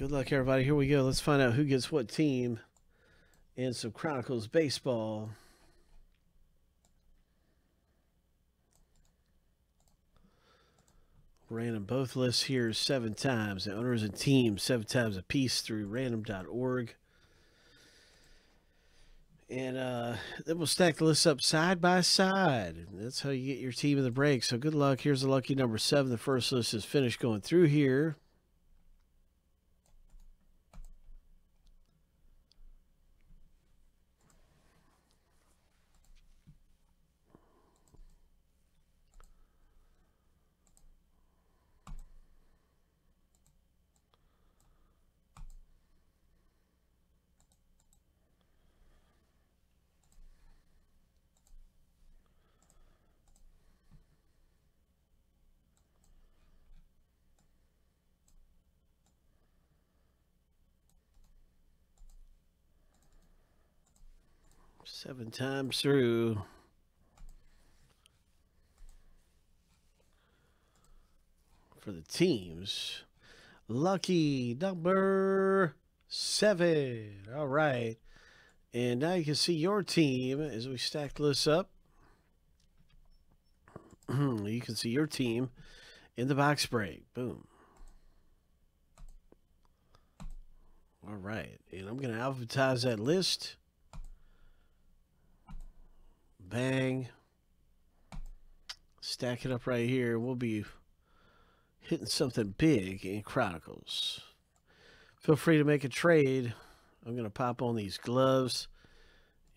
Good luck, everybody. Here we go. Let's find out who gets what team in some Chronicles baseball. Random both lists here seven times. The owners and teams seven times a piece through random.org. And uh, then we'll stack the lists up side by side. That's how you get your team in the break. So good luck. Here's the lucky number seven. The first list is finished going through here. Seven times through. For the teams. Lucky number seven. All right. And now you can see your team as we stack this up. you can see your team in the box break. Boom. All right. And I'm going to alphabetize that list. Bang. Stack it up right here. We'll be hitting something big in Chronicles. Feel free to make a trade. I'm going to pop on these gloves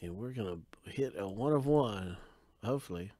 and we're going to hit a one of one, hopefully.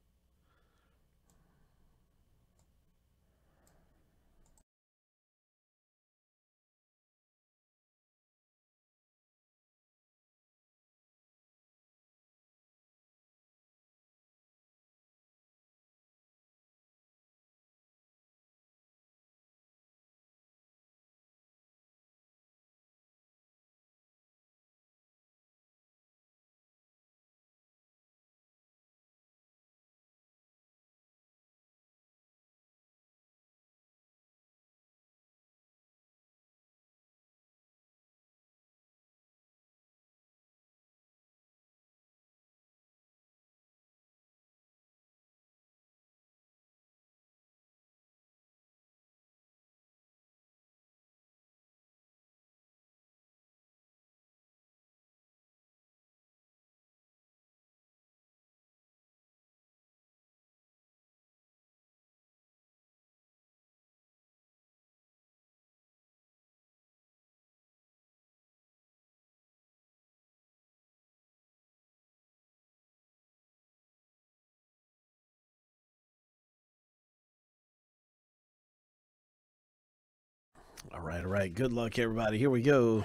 All right, all right. Good luck, everybody. Here we go.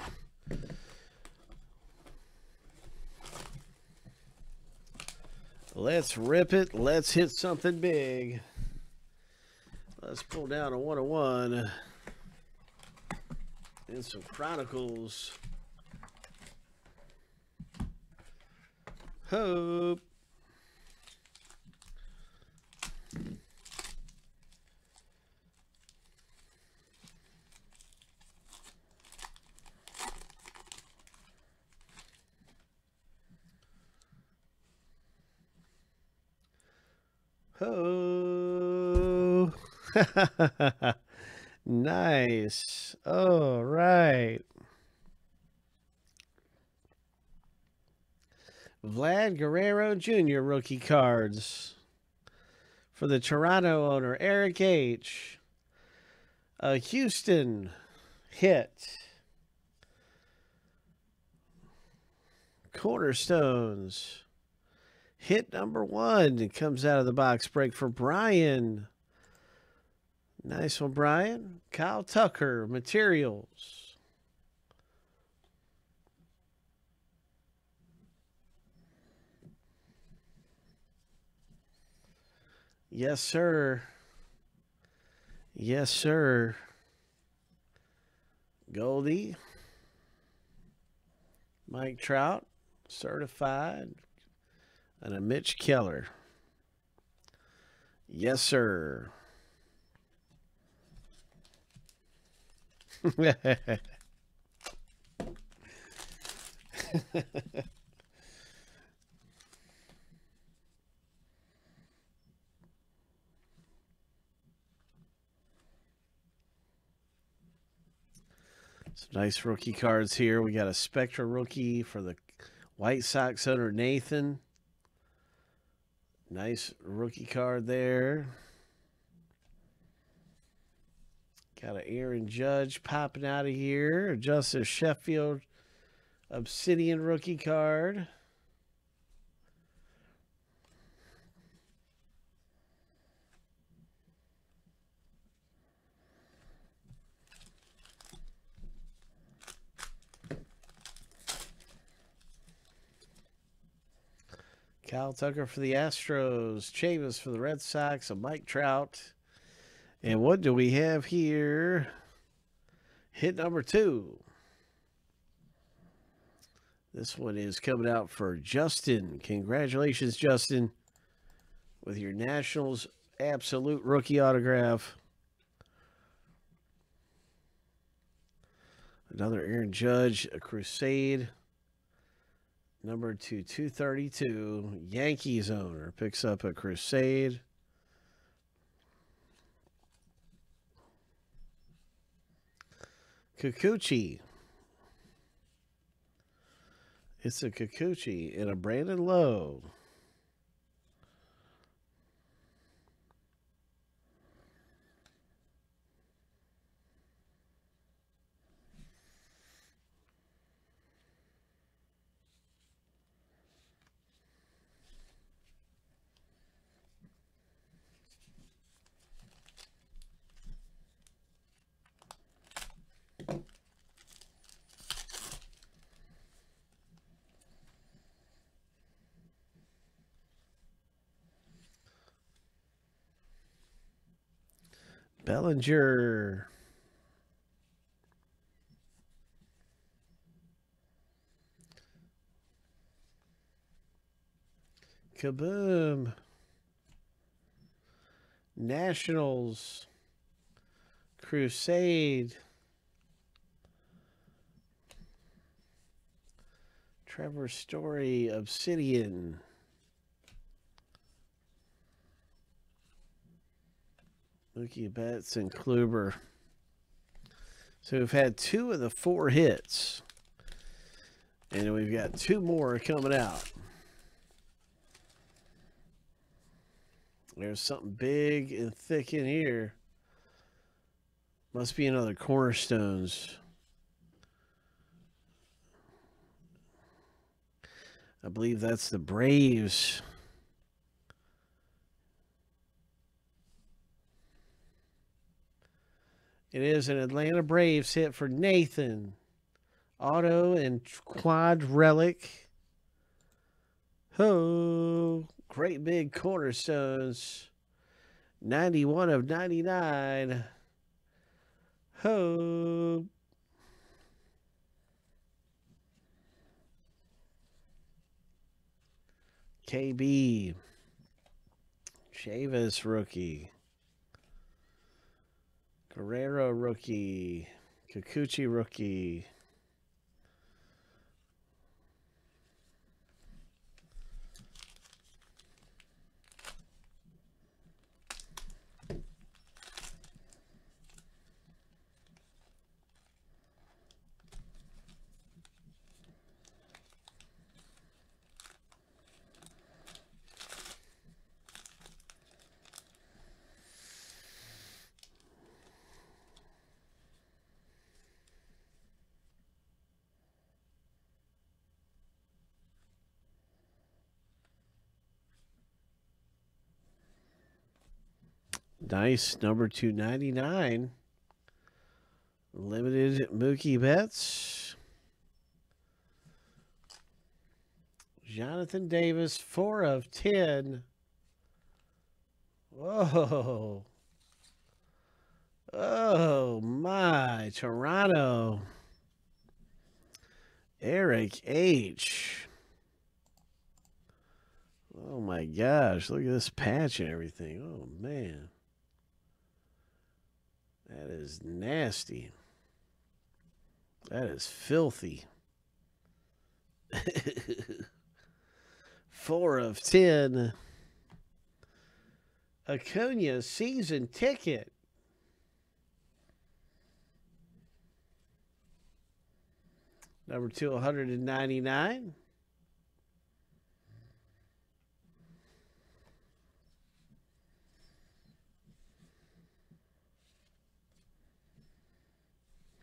Let's rip it. Let's hit something big. Let's pull down a 101 and some Chronicles. Hope. Oh, nice. All right. Vlad Guerrero Jr. rookie cards for the Toronto owner, Eric H. A Houston hit. Cornerstones. Hit number one comes out of the box break for Brian. Nice one, Brian. Kyle Tucker, materials. Yes, sir. Yes, sir. Goldie. Mike Trout, certified and a Mitch Keller. Yes, sir. Some nice rookie cards here. We got a Spectra rookie for the White Sox owner Nathan. Nice rookie card there. Got an Aaron Judge popping out of here. Justus Sheffield Obsidian rookie card. Kyle Tucker for the Astros, Chavis for the Red Sox, a Mike Trout. And what do we have here? Hit number two. This one is coming out for Justin. Congratulations, Justin, with your Nationals absolute rookie autograph. Another Aaron Judge, a Crusade. Number two, 232. Yankees owner picks up a Crusade. Kikuchi. It's a Kikuchi and a Brandon Lowe. Bellinger. Kaboom. Nationals. Crusade. Trevor Story, Obsidian. Mookie Betts and Kluber. So we've had two of the four hits. And we've got two more coming out. There's something big and thick in here. Must be another Cornerstones. I believe that's the Braves. It is an Atlanta Braves hit for Nathan. Auto and quad relic. Ho! Great big cornerstones. 91 of 99. Ho! KB. Chavis rookie. Guerrero rookie. Kikuchi rookie. Nice. Number 299. Limited Mookie Betts. Jonathan Davis, 4 of 10. Whoa. Oh, my. Toronto. Eric H. Oh, my gosh. Look at this patch and everything. Oh, man. That is nasty. That is filthy. Four of ten. Acuna season ticket. Number 299.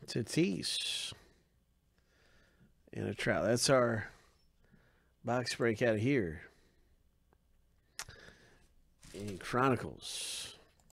Tatis. And a trout. That's our box break out of here in Chronicles.